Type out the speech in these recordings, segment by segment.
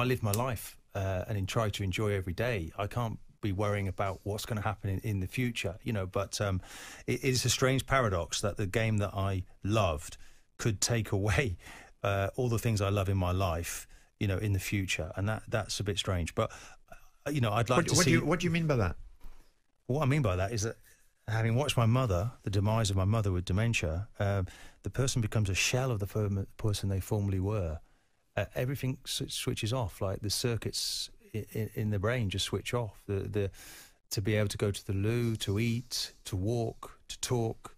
I live my life uh, and try to enjoy every day. I can't be worrying about what's going to happen in, in the future, you know. But um, it is a strange paradox that the game that I loved could take away uh, all the things I love in my life, you know, in the future, and that that's a bit strange. But uh, you know, I'd like What, to what see. do you, what do you mean by that? What I mean by that is that having watched my mother, the demise of my mother with dementia, um, the person becomes a shell of the person they formerly were. Uh, everything s- switches off, like the circuits in, in the brain just switch off. The, the to be able to go to the loo, to eat, to walk, to talk,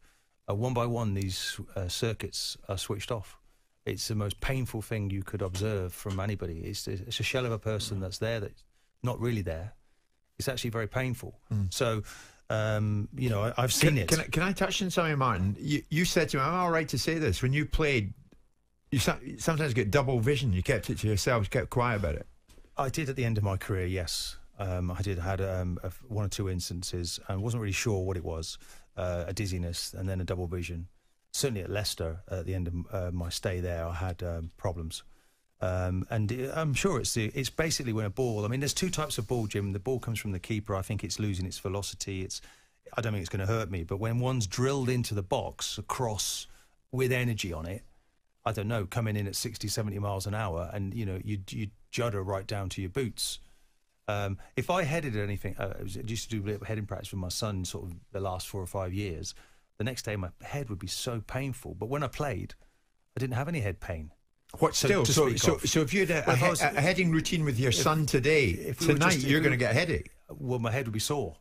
uh, one by one, these uh, circuits are switched off. It's the most painful thing you could observe from anybody. It's, it's a shell of a person that's there that's not really there. It's actually very painful. So, um, you know, I, I've seen Can, it. can, I, can I touch on something, Martin? You, you said to me, I'm all right to say this. When you played, you sometimes get double vision. You kept it to yourself, You kept quiet about it. I did at the end of my career, yes. Um, I did had um, a, one or two instances and wasn't really sure what it was uh, a dizziness and then a double vision. Certainly at Leicester, at the end of uh, my stay there, I had um, problems. Um, and I'm sure it's the, it's basically when a ball. I mean, there's two types of ball, Jim. The ball comes from the keeper. I think it's losing its velocity. It's I don't think it's going to hurt me, but when one's drilled into the box across with energy on it, I don't know, coming in at 60, 70 miles an hour, and you know, you you judder right down to your boots. Um, if I headed anything, uh, I used to do a bit of heading practice with my son, sort of the last four or five years. The next day, my head would be so painful. But when I played, I didn't have any head pain. What So- still? So, so, so if you had a, Well, he- was- a heading routine with your son today, if we tonight just- you're going to get a headache. well, my head would be sore.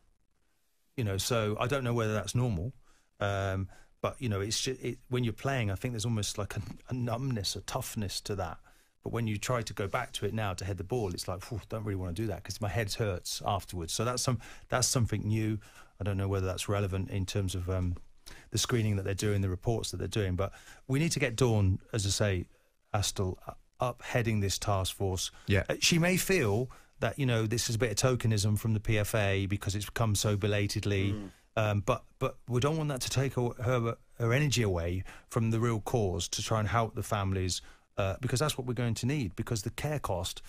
You know, so I don't know whether that's normal. Um, but you know, it's just it, when you're playing, I think there's almost like a, a numbness, a toughness to that. But when you try to go back to it now to head the ball, it's like, don't really want to do that because my head hurts afterwards. So that's some that's something new. I don't know whether that's relevant in terms of um, the screening that they're doing, the reports that they're doing. But we need to get Dawn, as I say, Astle uh, up heading this task force. Yeah. Uh, she may feel that you know this is a bit of tokenism from the PFA because it's come so belatedly. Um, but but we don't want that to take her, her energy away from the real cause to try and help the families uh, because that's what we're going to need because the care cost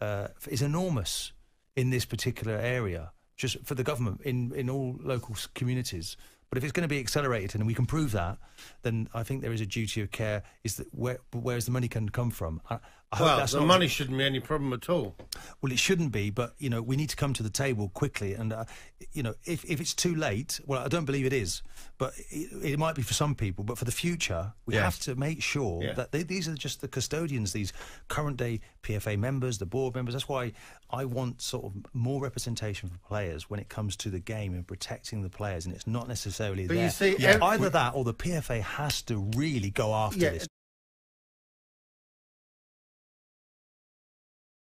uh, is enormous in this particular area just for the government in in all local communities. But if it's going to be accelerated and we can prove that, then I think there is a duty of care. Is that where where's the money can come from? I, I hope Well, the money shouldn't be any problem at all. Well, it shouldn't be, but you know, we need to come to the table quickly. And uh, you know, if if it's too late, well, I don't believe it is, but it, it might be for some people. But for the future, we Yes. have to make sure Yeah. that they, these are just the custodians, these current day PFA members, the board members. That's why I want sort of more representation for players when it comes to the game and protecting the players. And it's not necessarily But you there. see, Yeah, either that or the PFA has to really go after Yeah, this